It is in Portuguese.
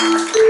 Música